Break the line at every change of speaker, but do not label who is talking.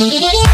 Yeah.